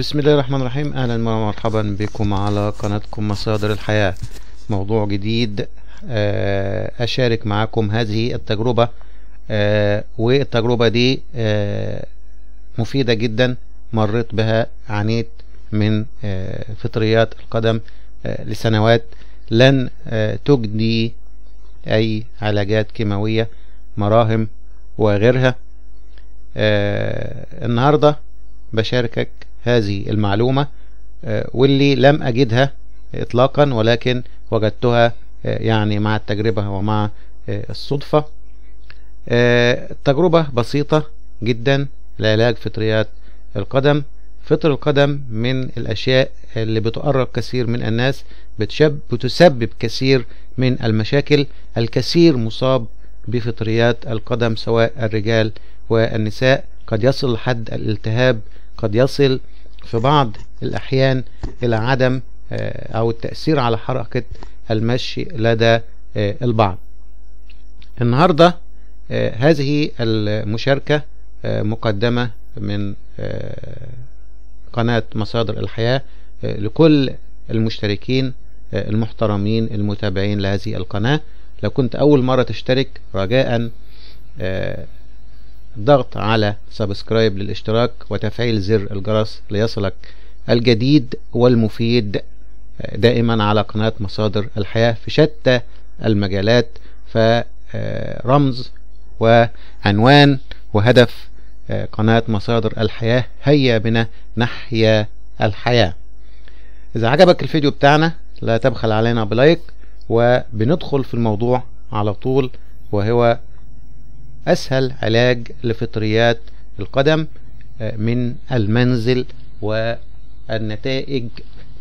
بسم الله الرحمن الرحيم. أهلا ومرحبا بكم على قناتكم مصادر الحياة. موضوع جديد آه، أشارك معكم هذه التجربة آه، والتجربة دي آه، مفيدة جدا مريت بها عانيت من فطريات القدم لسنوات لن تجدي أي علاجات كيماوية مراهم وغيرها. النهاردة بشاركك هذه المعلومة واللي لم أجدها إطلاقا ولكن وجدتها يعني مع التجربة ومع الصدفة. التجربة بسيطة جدا لعلاج فطريات القدم. فطر القدم من الأشياء اللي بتقرب كثير من الناس بتسبب كثير من المشاكل. الكثير مصاب بفطريات القدم سواء الرجال والنساء. قد يصل لحد الالتهاب قد يصل في بعض الأحيان إلى عدم أو التأثير على حركة المشي لدى البعض. النهاردة هذه المشاركة مقدمة من قناة مصادر الحياة لكل المشتركين المحترمين المتابعين لهذه القناة. لو كنت أول مرة تشترك رجاء الضغط على سبسكرايب للاشتراك وتفعيل زر الجرس ليصلك الجديد والمفيد دائما على قناة مصادر الحياة في شتى المجالات. فرمز وعنوان وهدف قناة مصادر الحياة هيا بنا نحيا الحياة. إذا عجبك الفيديو بتاعنا لا تبخل علينا بلايك وبندخل في الموضوع على طول وهو أسهل علاج لفطريات القدم من المنزل والنتائج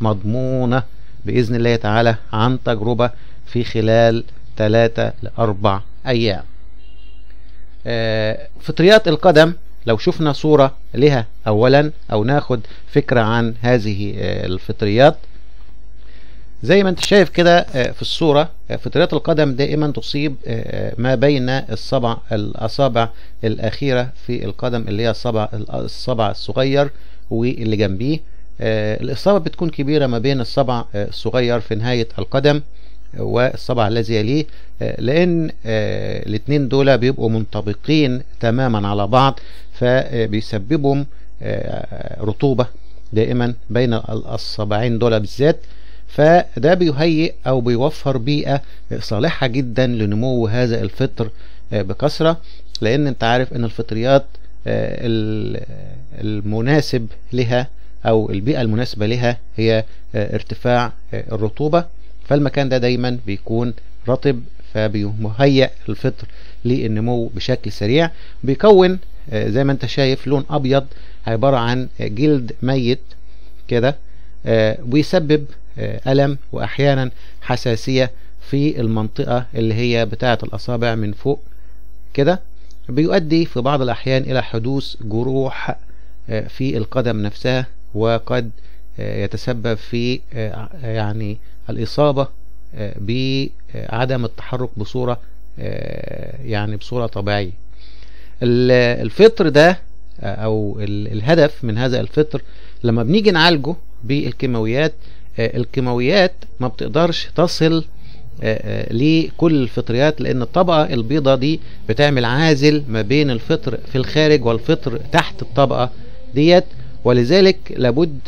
مضمونة بإذن الله تعالى عن تجربة في خلال 3 لأربع أيام. فطريات القدم لو شفنا صورة لها أولا أو ناخد فكرة عن هذه الفطريات زي ما انت شايف كده في الصورة فطريات القدم دائما تصيب ما بين الصبع الأصابع الأخيرة في القدم اللي هي الصبع الصبع الصغير واللي جنبيه. الإصابة بتكون كبيرة ما بين الصبع الصغير في نهاية القدم والصبع الذي يليه لأن الاتنين دول بيبقوا منطبقين تماما على بعض فبيسببهم رطوبة دائما بين الصبعين دول بالذات. فده بيهيئ أو بيوفر بيئة صالحة جدا لنمو هذا الفطر بكثرة لأن أنت عارف إن الفطريات المناسب لها أو البيئة المناسبة لها هي ارتفاع الرطوبة. فالمكان ده دايما بيكون رطب فبيهيئ الفطر للنمو بشكل سريع. بيكون زي ما أنت شايف لون أبيض عبارة عن جلد ميت كده ويسبب ألم وأحيانا حساسية في المنطقة اللي هي بتاعة الأصابع من فوق كده. بيؤدي في بعض الأحيان إلى حدوث جروح في القدم نفسها وقد يتسبب في يعني الإصابة بعدم التحرك بصورة يعني بصورة طبيعية. الفطر ده أو الهدف من هذا الفطر لما بنيجي نعالجه بالكيماويات الكيماويات ما بتقدرش تصل لكل الفطريات لأن الطبقة البيضة دي بتعمل عازل ما بين الفطر في الخارج والفطر تحت الطبقة ديت. ولذلك لابد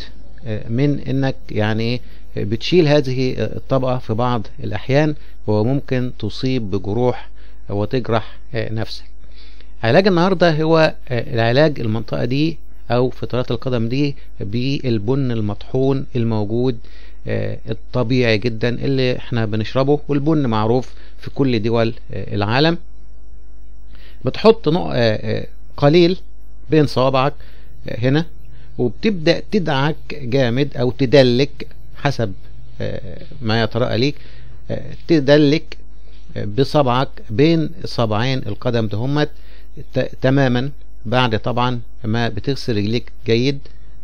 من إنك يعني بتشيل هذه الطبقة في بعض الأحيان وممكن تصيب بجروح وتجرح نفسك. علاج النهاردة هو العلاج المنطقة دي أو فطرات القدم دي بالبن المطحون الموجود الطبيعي جدا اللي إحنا بنشربه والبن معروف في كل دول العالم. بتحط قليل بين صوابعك هنا وبتبدأ تدعك جامد أو تدلك حسب ما يترأى ليك تدلك بصبعك بين صبعين القدم دهمت تماما. بعد طبعا ما بتغسل رجليك جيد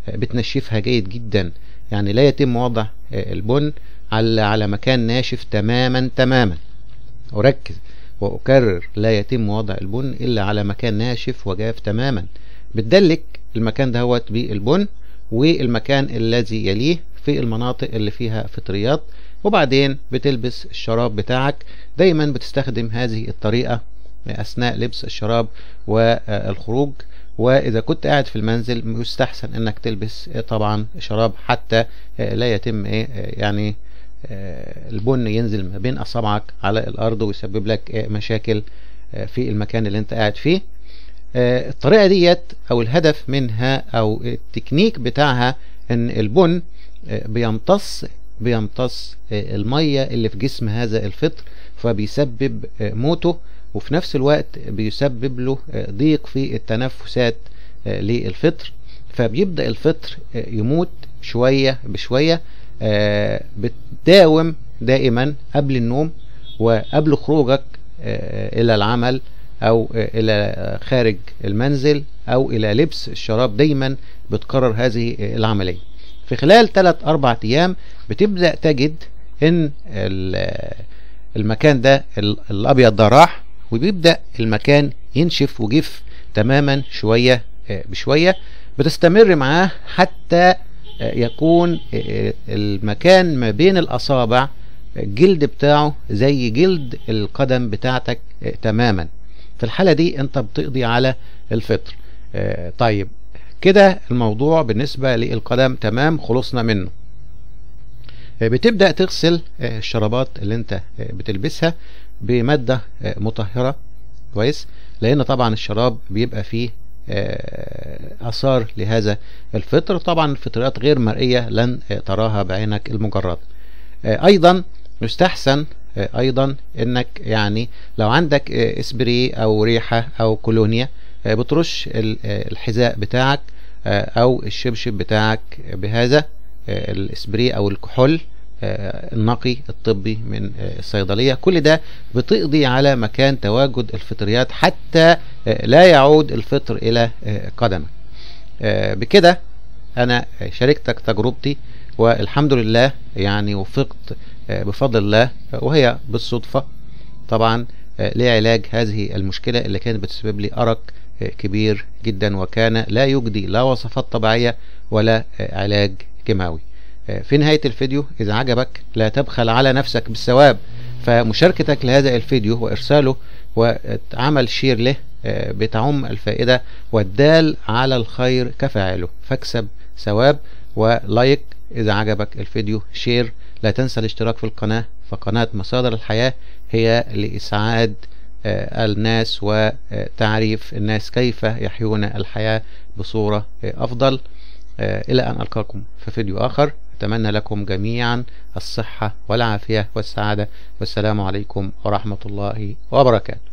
بتنشفها جيد جدا. يعني لا يتم وضع البن على على مكان ناشف تماما تماما. أركز. وأكرر لا يتم وضع البن إلا على مكان ناشف وجاف تماما. بتدلك المكان دهوت بالبن والمكان الذي يليه في المناطق اللي فيها فطريات. وبعدين بتلبس الشراب بتاعك. دايما بتستخدم هذه الطريقة أثناء لبس الشراب والخروج. وإذا كنت قاعد في المنزل يستحسن أنك تلبس طبعا شراب حتى لا يتم إيه يعني البن ينزل ما بين أصابعك على الأرض ويسبب لك مشاكل في المكان اللي أنت قاعد فيه. الطريقة ديت أو الهدف منها أو التكنيك بتاعها أن البن بيمتص بيمتص المية اللي في جسم هذا الفطر فبيسبب موته. وفي نفس الوقت بيسبب له ضيق في التنفسات للفطر. فبيبدأ الفطر يموت شوية بشوية بتداوم دائما قبل النوم وقبل خروجك إلى العمل أو إلى خارج المنزل أو إلى لبس الشراب. دايما بتكرر هذه العملية. في خلال 3 أربع أيام بتبدأ تجد إن المكان ده الأبيض ده راح وبيبدأ المكان ينشف وجف تماما شوية بشوية. بتستمر معاه حتى يكون المكان ما بين الأصابع الجلد بتاعه زي جلد القدم بتاعتك تماما. في الحالة دي انت بتقضي على الفطر. طيب كده الموضوع بالنسبة للقدم تمام خلصنا منه. بتبدأ تغسل الشرابات اللي انت بتلبسها. بمادة مطهرة. كويس؟ لأن طبعا الشراب بيبقى فيه آثار لهذا الفطر. طبعا الفطريات غير مرئية لن تراها بعينك المجرد. أيضا يستحسن أيضا إنك يعني لو عندك إسبري أو ريحة أو كولونيا بترش الحذاء بتاعك أو الشبشب بتاعك بهذا الإسبري أو الكحول. النقي الطبي من الصيدلية. كل ده بتقضي على مكان تواجد الفطريات حتى لا يعود الفطر إلى قدمك بكده أنا شاركتك تجربتي والحمد لله يعني وفقت بفضل الله وهي بالصدفة. طبعا لعلاج هذه المشكلة اللي كانت بتسبب لي أرق كبير جدا وكان لا يجدي لا وصفات طبيعية ولا علاج كيماوي في نهاية الفيديو إذا عجبك لا تبخل على نفسك بالثواب فمشاركتك لهذا الفيديو وإرساله وعمل share له بتعم الفائدة والدال على الخير كفاعله. فاكسب ثواب و like. إذا عجبك الفيديو share. لا تنسى الاشتراك في القناة فقناة مصادر الحياة هي لإسعاد الناس وتعريف الناس كيف يحيون الحياة بصورة أفضل. إلى أن ألقاكم في فيديو آخر. أتمنى لكم جميعا الصحة والعافية والسعادة. والسلام عليكم ورحمة الله وبركاته.